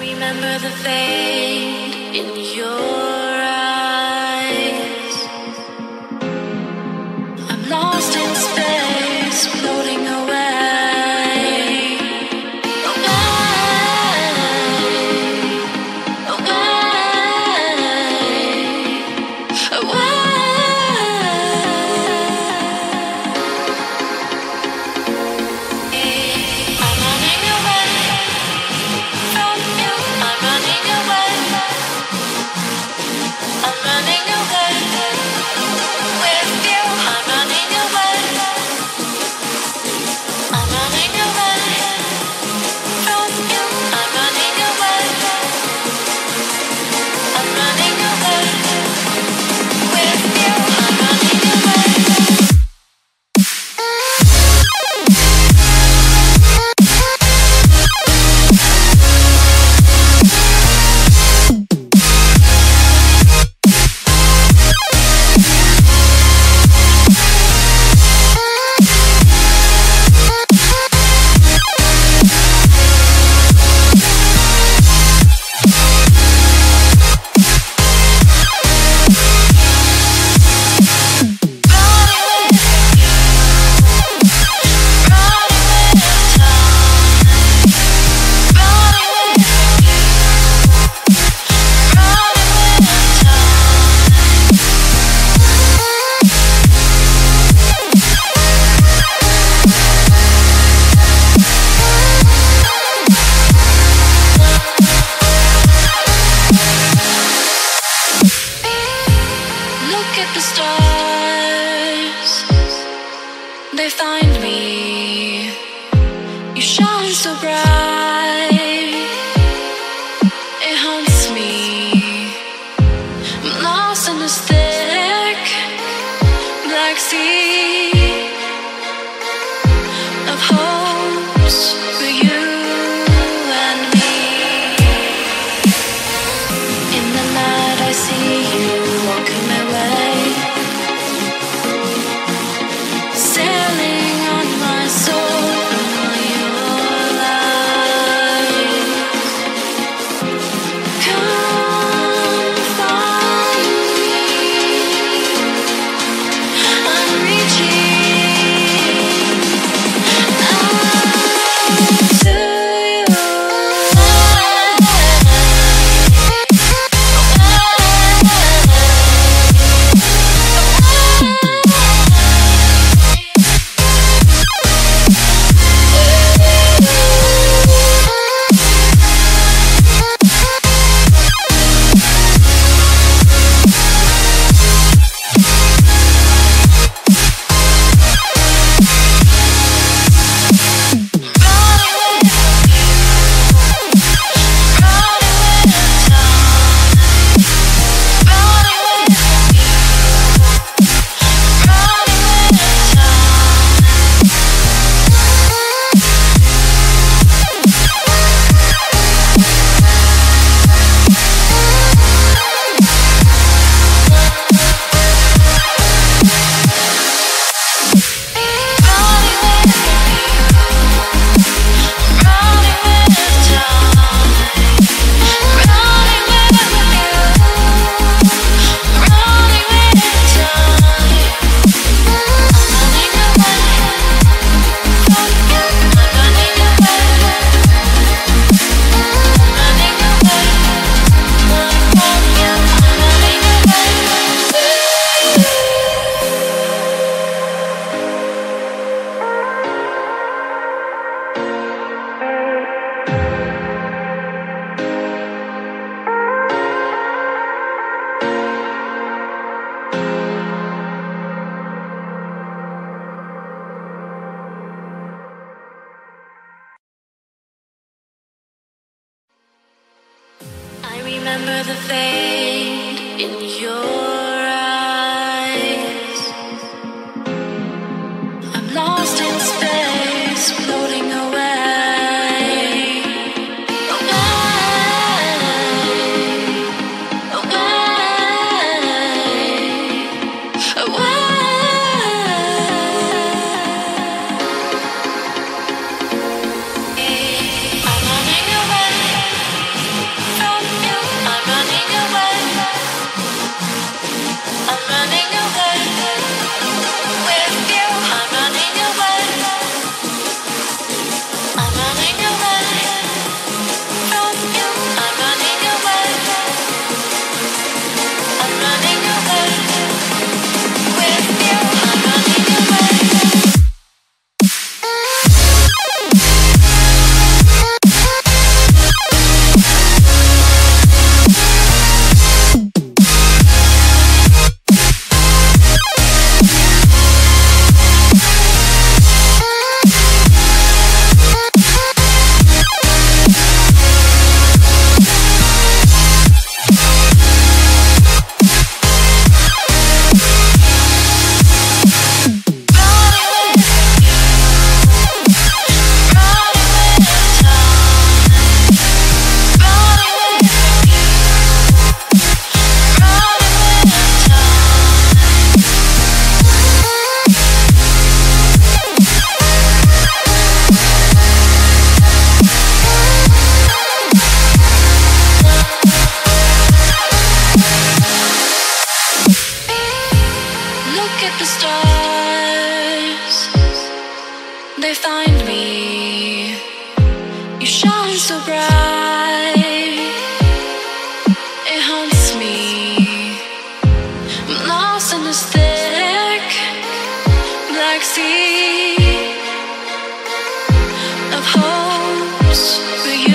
remember the fade in your they find me? You shine so bright, it haunts me. I'm lost in thick black sea of hope. in your lips.